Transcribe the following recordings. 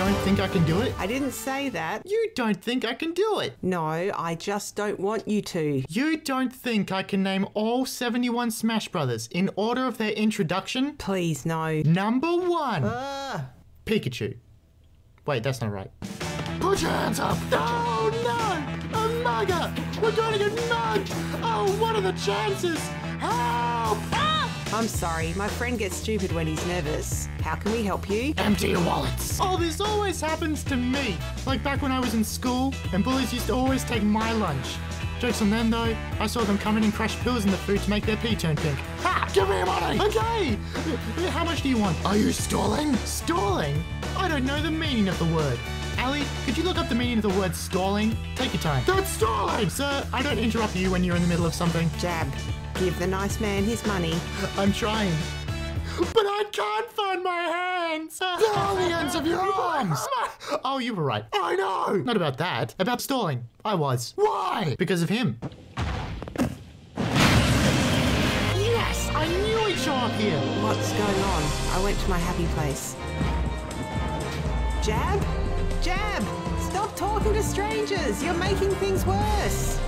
don't think I can do it? I didn't say that. You don't think I can do it? No, I just don't want you to. You don't think I can name all 71 Smash Brothers in order of their introduction? Please, no. Number one, Ah. Pikachu. Wait, that's not right. Put your hands up! Oh no! A mugger! We're going to get mugged! Oh, what are the chances? Help! I'm sorry, my friend gets stupid when he's nervous. How can we help you? Empty your wallets. Oh, this always happens to me. Like back when I was in school, and bullies used to always take my lunch. Jokes on them though. I saw them come in and crush pills in the food to make their pee turn pink. Ha! Give me your money! Okay! How much do you want? Are you stalling? Stalling? I don't know the meaning of the word. Ali, could you look up the meaning of the word stalling? Take your time. That's stalling! Sir, I don't interrupt you when you're in the middle of something. Jab. Give the nice man his money. I'm trying. But I can't find my hands. They're on the ends of your arms. Oh, you were right. I know. Not about that. About stalling. I was. Why? Because of him. Yes, I knew he'd show up here. What's going on? I went to my happy place. Jab? Jab! Stop talking to strangers! You're making things worse!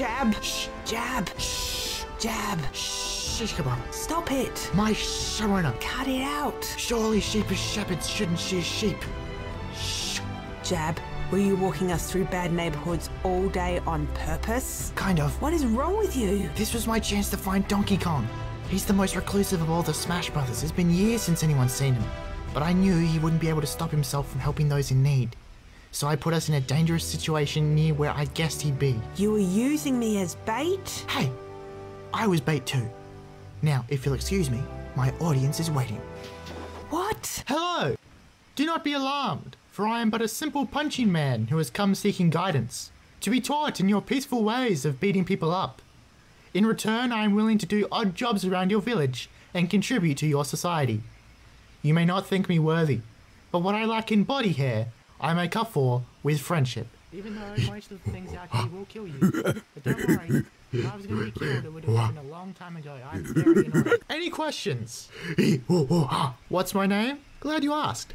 Jab! Shh! Jab! Shh! Jab! Shish kebab. Stop it! My Sharona. Cut it out! Surely sheep as shepherds shouldn't shear sheep. Shh. Jab, were you walking us through bad neighborhoods all day on purpose? Kind of. What is wrong with you? This was my chance to find Donkey Kong. He's the most reclusive of all the Smash Brothers. It's been years since anyone's seen him. But I knew he wouldn't be able to stop himself from helping those in need. So I put us in a dangerous situation near where I guessed he'd be. You were using me as bait? Hey, I was bait too. Now, if you'll excuse me, my audience is waiting. What? Hello! Do not be alarmed, for I am but a simple punching man who has come seeking guidance, to be taught in your peaceful ways of beating people up. In return, I am willing to do odd jobs around your village and contribute to your society. You may not think me worthy, but what I lack in body hair, I make up for with friendship. Even though most of the things out here will kill you, but don't worry. If I was going to be killed, it would have happened a long time ago. I'm very annoying. Any questions? What's my name? Glad you asked.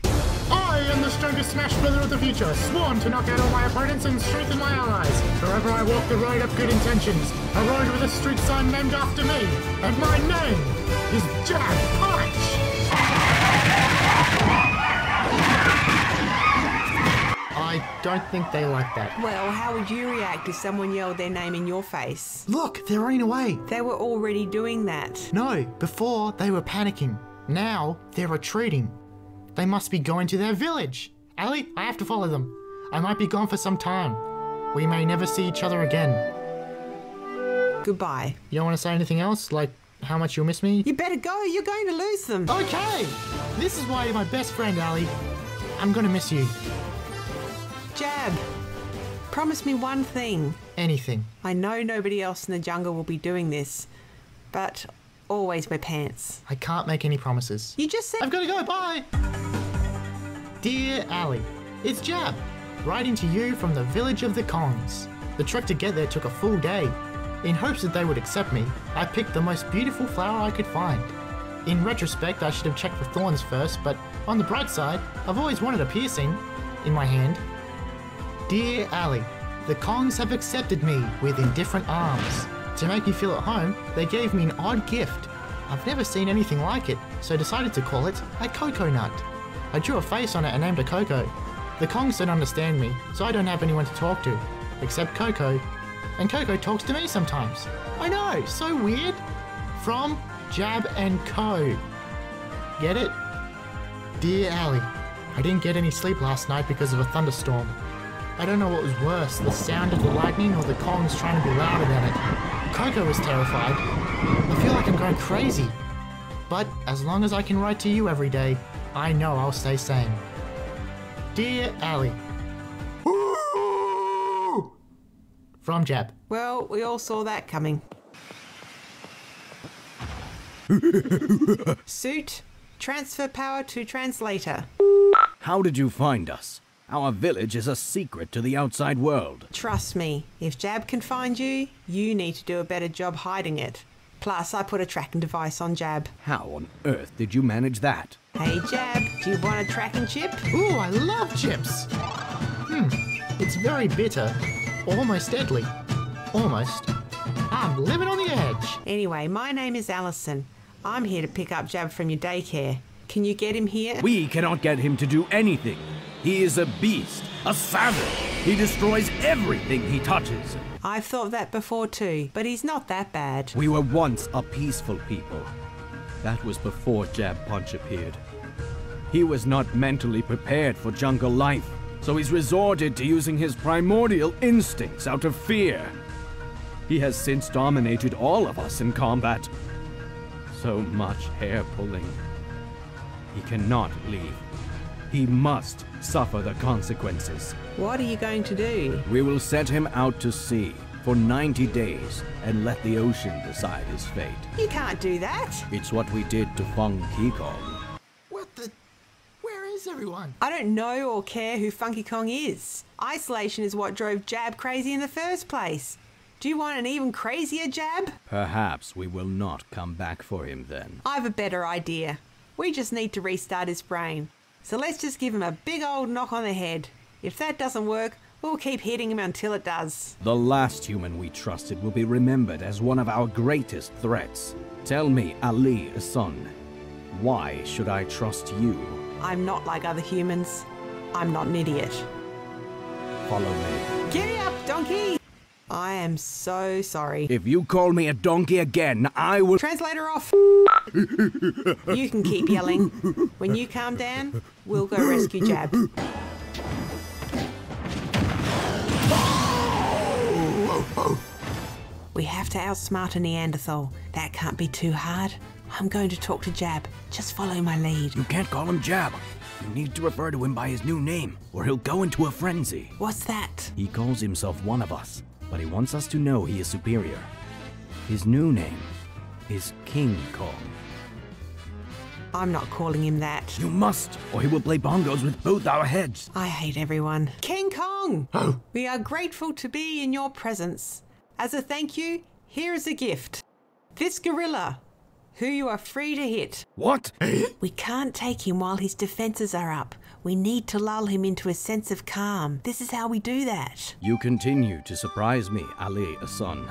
I am the strongest Smash Brother of the future, sworn to knock out all my opponents and strengthen my allies. Forever I walk the road of good intentions, a road with a street sign named after me, and my name is Jab I don't think they like that. Well, how would you react if someone yelled their name in your face? Look, they're running away. They were already doing that. No, before they were panicking. Now they're retreating. They must be going to their village. Ali, I have to follow them. I might be gone for some time. We may never see each other again. Goodbye. You don't want to say anything else? Like how much you'll miss me? You better go, you're going to lose them. Okay! This is why you're my best friend, Ali. I'm gonna miss you. Jab, promise me one thing. Anything. I know nobody else in the jungle will be doing this, but always wear pants. I can't make any promises. You just said. I've got to go. Bye. Dear Ali, it's Jab, writing to you from the village of the Kongs. The trek to get there took a full day. In hopes that they would accept me, I picked the most beautiful flower I could find. In retrospect, I should have checked for thorns first, but on the bright side, I've always wanted a piercing in my hand. Dear Ali, the Kongs have accepted me with indifferent arms. To make me feel at home, they gave me an odd gift. I've never seen anything like it, so decided to call it a cocoa nut. I drew a face on it and named it Coco. The Kongs don't understand me, so I don't have anyone to talk to, except Coco. And Coco talks to me sometimes. I know, so weird. From Jab and Co. Get it? Dear Ali, I didn't get any sleep last night because of a thunderstorm. I don't know what was worse, the sound of the lightning or the Kongs trying to be louder than it. Coco was terrified. I feel like I'm going crazy. But as long as I can write to you every day, I know I'll stay sane. Dear Ali. From Jab. Well, we all saw that coming. Suit, transfer power to translator. How did you find us? Our village is a secret to the outside world. Trust me, if Jab can find you, you need to do a better job hiding it. Plus, I put a tracking device on Jab. How on earth did you manage that? Hey Jab, do you want a tracking chip? Ooh, I love chips. Hmm, it's very bitter, almost deadly. Almost. I'm living on the edge. Anyway, my name is Allison. I'm here to pick up Jab from your daycare. Can you get him here? We cannot get him to do anything. He is a beast, a savage. He destroys everything he touches. I've thought that before too, but he's not that bad. We were once a peaceful people. That was before Jab Punch appeared. He was not mentally prepared for jungle life, so he's resorted to using his primordial instincts out of fear. He has since dominated all of us in combat. So much hair pulling. He cannot leave. He must suffer the consequences. What are you going to do? We will set him out to sea for 90 days and let the ocean decide his fate. You can't do that. It's what we did to Funky Kong. What the? Where is everyone? I don't know or care who Funky Kong is. Isolation is what drove Jab crazy in the first place. Do you want an even crazier Jab? Perhaps we will not come back for him then. I've a better idea. We just need to restart his brain. So let's just give him a big old knock on the head. If that doesn't work, we'll keep hitting him until it does. The last human we trusted will be remembered as one of our greatest threats. Tell me, Ali Son, why should I trust you? I'm not like other humans. I'm not an idiot. Follow me. Giddy up, donkey! I am so sorry. If you call me a donkey again, I will. Translator off. you can keep yelling. When you calm down, we'll go rescue Jab. We have to outsmart a Neanderthal. That can't be too hard. I'm going to talk to Jab. Just follow my lead. You can't call him Jab. You need to refer to him by his new name, or he'll go into a frenzy. What's that? He calls himself one of us, but he wants us to know he is superior. His new name is King Kong. I'm not calling him that. You must, or he will play bongos with both our heads. I hate everyone. King Kong! We are grateful to be in your presence. As a thank you, here is a gift. This gorilla, who you are free to hit. What? We can't take him while his defenses are up. We need to lull him into a sense of calm. This is how we do that. You continue to surprise me, Ali Hassan.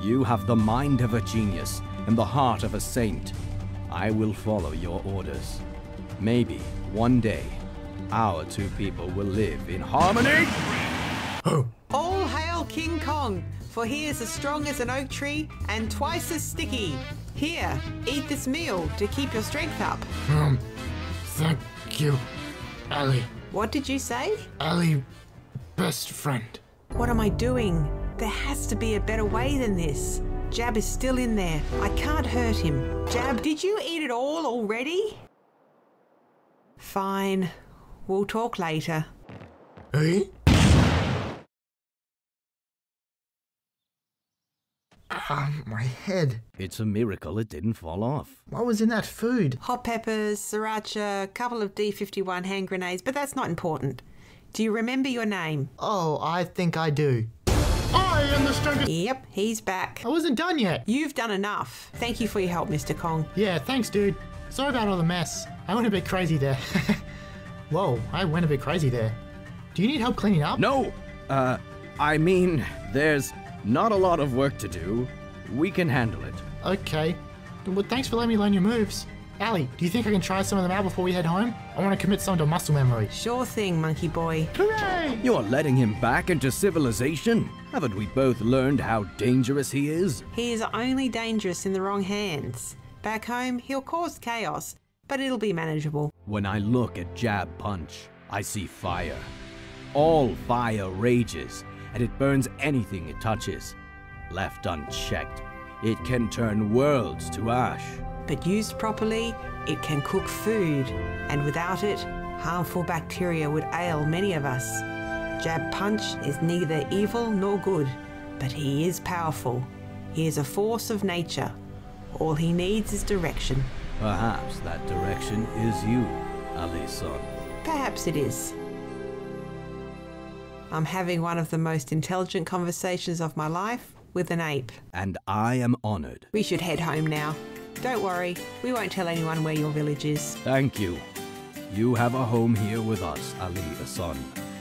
You have the mind of a genius and the heart of a saint. I will follow your orders. Maybe one day, our two people will live in harmony. All hail King Kong, for he is as strong as an oak tree and twice as sticky. Here, eat this meal to keep your strength up. Um, thank you, Ali. What did you say? Ali, best friend. What am I doing? There has to be a better way than this. Jab is still in there. I can't hurt him. Jab, did you eat it all already? Fine. We'll talk later. Eh? Ah, my head. It's a miracle it didn't fall off. What was in that food? Hot peppers, sriracha, a couple of D51 hand grenades, but that's not important. Do you remember your name? Oh, I think I do. I am the strongest. Yep, he's back. I wasn't done yet. You've done enough. Thank you for your help, Mr. Kong. Yeah, thanks, dude. Sorry about all the mess. I went a bit crazy there. Whoa, I went a bit crazy there. Do you need help cleaning up? No! Uh, I mean, there's not a lot of work to do. We can handle it. Okay. Well, thanks for letting me learn your moves. Ali, do you think I can try some of them out before we head home? I want to commit some to muscle memory. Sure thing, monkey boy. Hooray! You're letting him back into civilization? Haven't we both learned how dangerous he is? He is only dangerous in the wrong hands. Back home, he'll cause chaos, but it'll be manageable. When I look at Jab Punch, I see fire. All fire rages, and it burns anything it touches. Left unchecked, it can turn worlds to ash. But used properly, it can cook food, and without it, harmful bacteria would ail many of us. Jab Punch is neither evil nor good, but he is powerful. He is a force of nature. All he needs is direction. Perhaps that direction is you, Ali Son. Perhaps it is. I'm having one of the most intelligent conversations of my life with an ape. And I am honored. We should head home now. Don't worry, we won't tell anyone where your village is. Thank you. You have a home here with us, Ali son.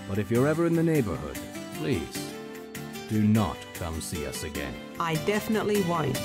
But if you're ever in the neighborhood, please do not come see us again. I definitely won't.